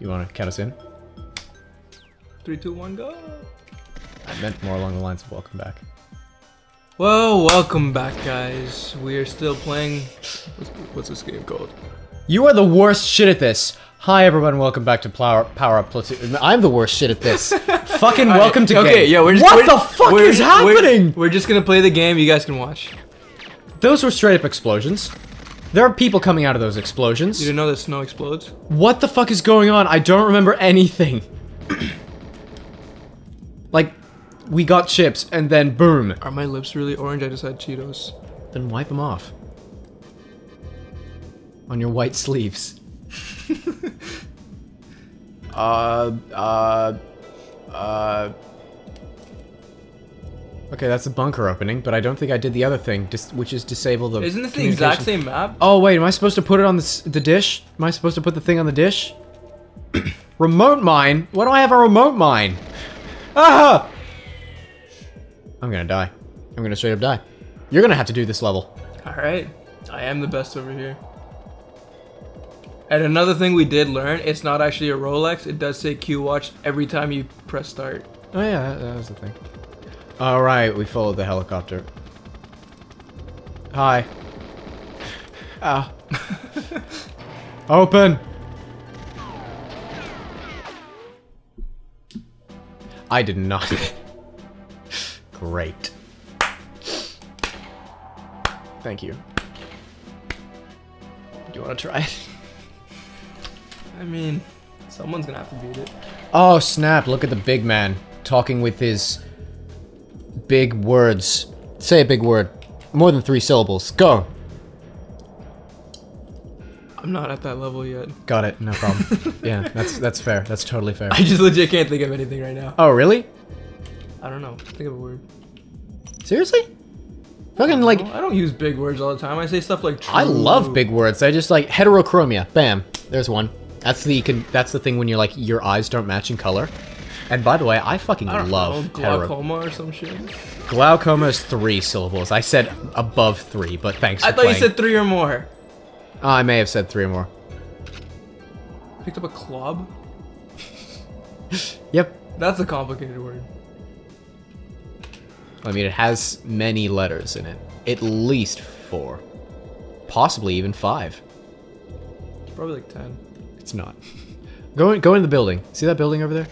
You want to count us in? Three, two, one, go. I meant more along the lines of welcome back. Well, welcome back, guys. We are still playing. What's, what's this game called? You are the worst shit at this. Hi everyone, welcome back to Power Power Up Platoon. I'm the worst shit at this. Fucking welcome to Okay, game. yeah, we're just. What we're- the fuck we're- is we're- happening? We're, just gonna play the game. You guys can watch. Those were straight up explosions. There are people coming out of those explosions. You didn't know that snow explodes? What the fuck is going on? I don't remember anything. like, we got chips and then boom. Are my lips really orange? I just had Cheetos. Then wipe them off. On your white sleeves. uh, uh, uh. Okay, that's the bunker opening, but I don't think I did the other thing, dis which is disable the. Isn't this the exact same map? Oh wait, am I supposed to put it on the the dish? Am I supposed to put the thing on the dish? remote mine? Why do I have a remote mine? Ah! I'm gonna die. I'm gonna straight up die. You're gonna have to do this level. Alright. I am the best over here. And another thing we did learn, it's not actually a Rolex. It does say Q watch every time you press start. Oh yeah, that, that was the thing. All right, we followed the helicopter. Hi. Ah. Open. I did not. Great. Thank you. Do you want to try it? I mean, someone's gonna have to beat it. Oh snap, look at the big man talking with his big words. Say a big word. More than three syllables. Go. I'm not at that level yet. Got it, no problem. yeah, that's that's fair. That's totally fair. I just legit can't think of anything right now. Oh, really? I don't know. Think of a word. Seriously? Fucking like I don't use big words all the time. I say stuff like I love big words. I just like heterochromia. Bam. There's one. That's the that's the thing when you're like your eyes don't match in color. And by the way, I fucking I love know, glaucoma or some shit. Glaucoma is three syllables. I said above three, but thanks for I thought playing. you said three or more. Oh, I may have said three or more. Picked up a club. Yep. That's a complicated word. I mean, it has many letters in it. At least four. Possibly even five. Probably like ten. It's not. Go in, go in the building. See that building over there?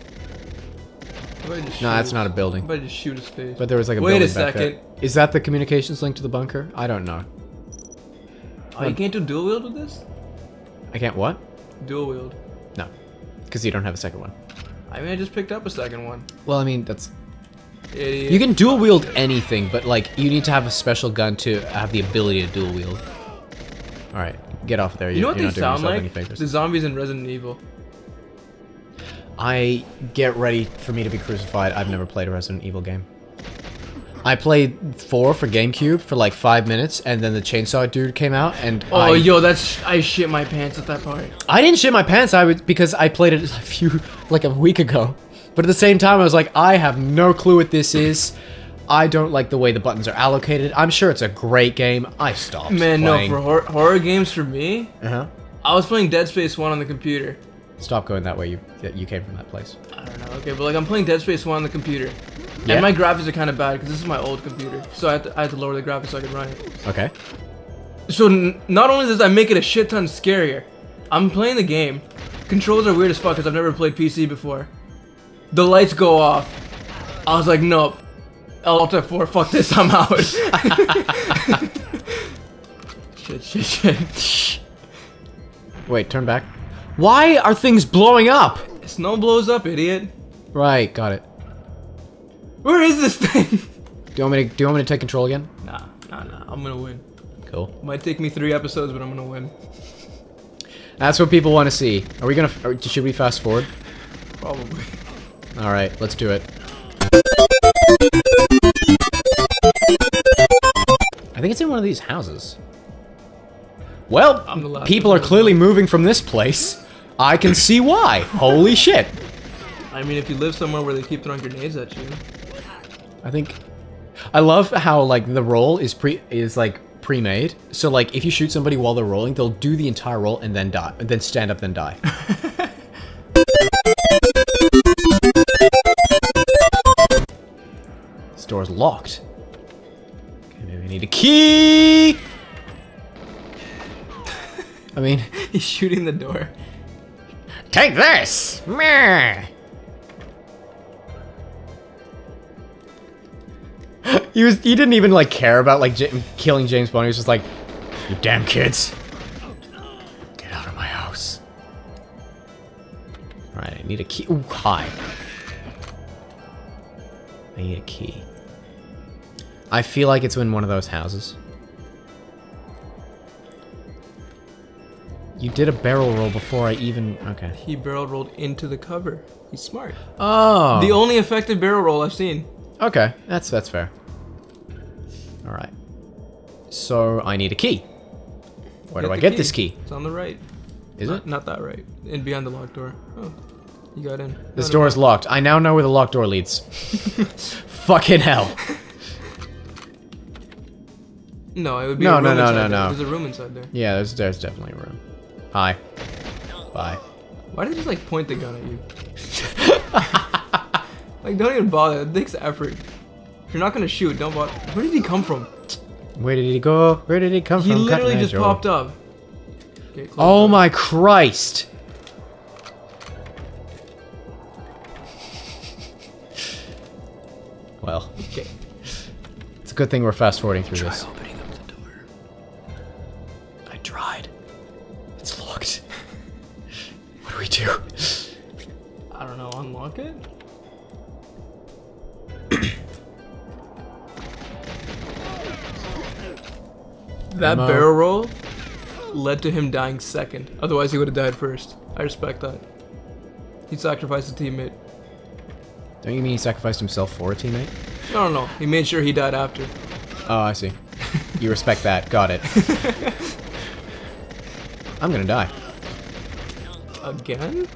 No, that's not a building. I just shoot his face? But there was like a Wait a back second. Is that the communications link to the bunker? I don't know. Oh, you um, can't do dual wield with this? I can't what? Dual wield. No. Because you don't have a second one. I mean, I just picked up a second one. Well, I mean, that's... Idiot. You can dual wield anything, but like, you need to have a special gun to have the ability to dual wield. Alright, get off there. You know what they sound like? The zombies in Resident Evil. I get ready for me to be crucified. I've never played a Resident Evil game. I played 4 for GameCube for like 5 minutes, and then the chainsaw dude came out, and Oh, I, yo, that's I shit my pants at that part. I didn't shit my pants. I would because I played it a few like a week ago. But at the same time, I was like, I have no clue what this is. I don't like the way the buttons are allocated. I'm sure it's a great game. I stopped. Man, playing. no, for hor- horror games for me, uh huh. I was playing Dead Space 1 on the computer. Stop going that way. You you came from that place. I don't know, okay, but like I'm playing Dead Space 1 on the computer. Yeah. And my graphics are kind of bad because this is my old computer. So I had, to, I had to lower the graphics so I could run it. Okay. So n- not only does that make it a shit ton scarier, I'm playing the game. Controls are weird as fuck because I've never played PC before. The lights go off. I was like, nope. Alt F4, fuck this, I'm out. shit, shit, shit. Wait, turn back. Why are things blowing up? Snow blows up, idiot. Right, got it. Where is this thing? Do you want me to do you want me to take control again? Nah, nah, nah. I'm gonna win. Cool. Might take me three episodes, but I'm gonna win. That's what people want to see. Are we gonna? Or should we fast forward? Probably. All right, let's do it. I think it's in one of these houses. Well, I'm the last people are clearly moving from this place. I can see why. Holy shit. I mean, if you live somewhere where they keep throwing grenades at you. I think I love how like the roll is pre is like pre-made. So like if you shoot somebody while they're rolling, they'll do the entire roll and then die, and then stand up then die. This door's locked. Okay, maybe I need a key. I mean, He's shooting the door. Take this. Meh. he was. He didn't even like care about like J killing James Bond. He was just like, "You damn kids, get out of my house." All right, I need a key. Ooh, hi. I need a key. I feel like it's in one of those houses. You did a barrel roll before I even. Okay. He barrel rolled into the cover. He's smart. Oh. The only effective barrel roll I've seen. Okay, that's that's fair. All right. So I need a key. Where do I get key. this key? It's on the right. Is not, it? Not that right. And behind the locked door. Oh, you got in. This door is locked. I now know where the locked door leads. Fucking hell. No, it would be No, no, no, no, there. no. There's a room inside there. Yeah, there's there's definitely a room. Hi. Bye. Why did they just like point the gun at you? like, don't even bother. It takes effort. If you're not gonna shoot, don't bother. Where did he come from? Where did he go? Where did he come He from? He literally Cutting just popped up. Okay, Oh my Christ. Well, Okay. it's a good thing we're fast forwarding through this. opening that Ammo. barrel roll led to him dying second. Otherwise, he would have died first. I respect that. He sacrificed a teammate. Don't you mean he sacrificed himself for a teammate? No, no, no. He made sure he died after. Oh, I see. You respect that. Got it. I'm gonna die. Again?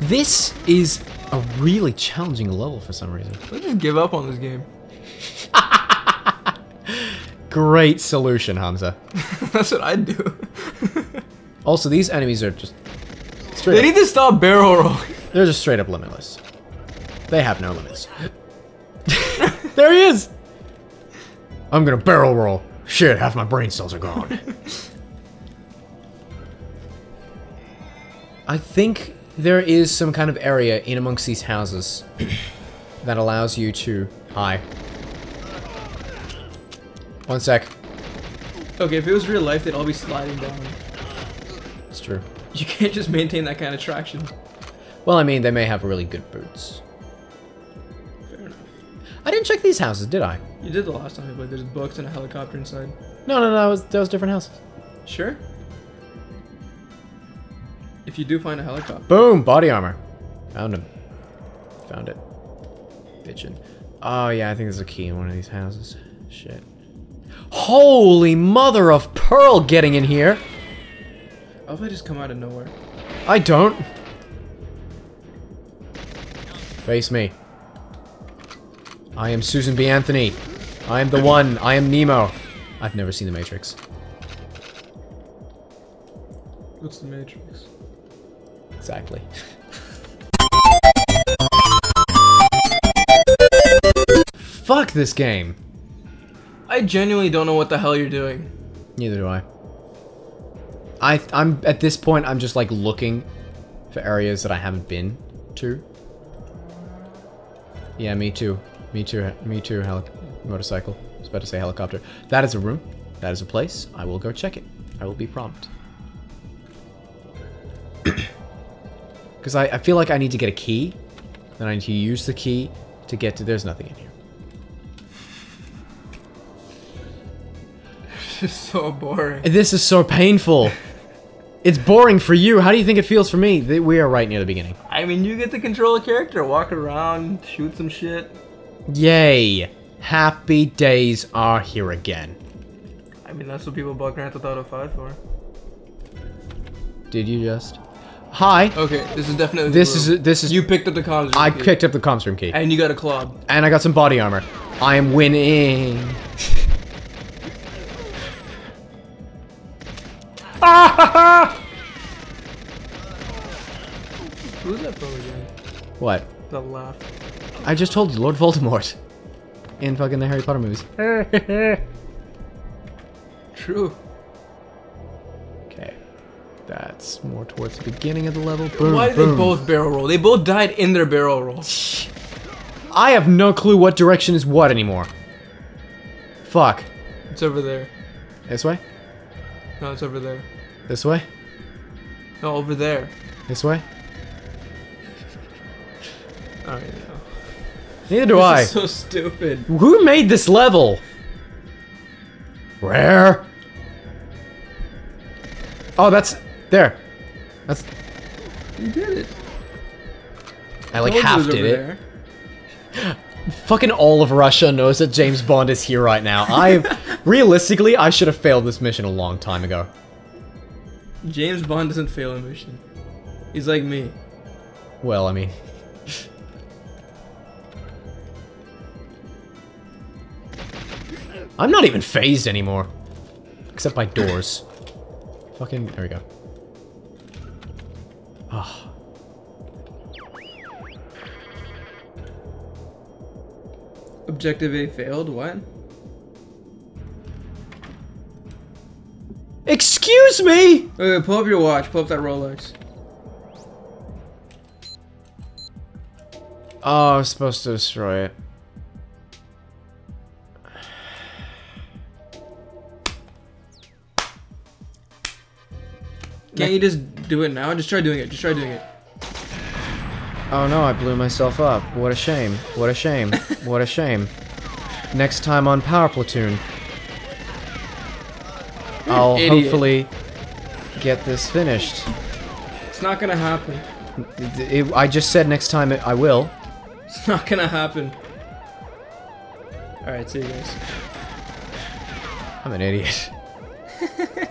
This is a really challenging level for some reason. Let's just give up on this game. Great solution, Hamza. That's what I'd do. Also, these enemies are just straight they up, need to stop barrel rolling. they're just straight up limitless. They have no limits. there he is! I'm gonna barrel roll. Shit, half my brain cells are gone. I think there is some kind of area in amongst these houses that allows you to... Hi. One sec. Okay, if it was real life, they'd all be sliding down. It's true. You can't just maintain that kind of traction. Well, I mean, they may have really good boots. Fair enough. I didn't check these houses, did I? You did the last time, but there's books and a helicopter inside. No, no, no, that was, that was different houses. Sure. If you do find a helicopter. Boom! Body armor. Found him. Found it. Bitchin'. Oh, yeah, I think there's a key in one of these houses. Shit. Holy mother of pearl getting in here! How if I just come out of nowhere? I don't. Face me. I am Susan B. Anthony. I am the one. I am Nemo. I've never seen The Matrix. What's the Matrix? Exactly. Fuck this game. I genuinely don't know what the hell you're doing. Neither do I. I I'm at this point I'm just like looking for areas that I haven't been to. Yeah, me too. Me too. Me too. Heli motorcycle. I was about to say helicopter. That is a room. That is a place. I will go check it. I will be prompt. Because I, I feel like I need to get a key. Then I need to use the key to get to. There's nothing in here. It's just so boring. This is so painful. It's boring for you. How do you think it feels for me? We are right near the beginning. I mean, you get to control a character, walk around, shoot some shit. Yay! Happy days are here again. I mean, that's what people bought Grand Theft Auto 5 for. Did you just? Hi. Okay, this is definitely. This is this is. You picked up the comms. I key, picked up the comms room key, And you got a club. and I got some body armor. I am winning. Who's that from again? What? The laugh. I just told you, Lord Voldemort. In fucking the Harry Potter movies. True. okay. That's more towards the beginning of the level. Boom, Why did boom. they both barrel roll? They both died in their barrel roll. I have no clue what direction is what anymore. Fuck. It's over there. This way? No, it's over there. This way? No, over there. This way? I don't know. Neither do This I. so stupid. Who made this level? Rare. Oh, that's there. That's You did it. I like Told you it half did it. Fucking all of Russia knows that James Bond is here right now. I realistically, I should have failed this mission a long time ago. James Bond doesn't fail a mission. He's like me. Well, I mean, I'm not even phased anymore, except by doors. Fucking there we go. Ah. Objective A failed. What? Excuse me. Wait, wait, pull up your watch. Pull up that Rolex. Oh, I was supposed to destroy it. Can't you just do it now? Just try doing it. Just try doing it. Oh no, I blew myself up. What a shame. What a shame. what a shame. Next time on Power Platoon, I'll idiot. hopefully get this finished. It's not gonna happen. It- it- I just said next time it, I will. It's not gonna happen. Alright, see you guys. I'm an idiot.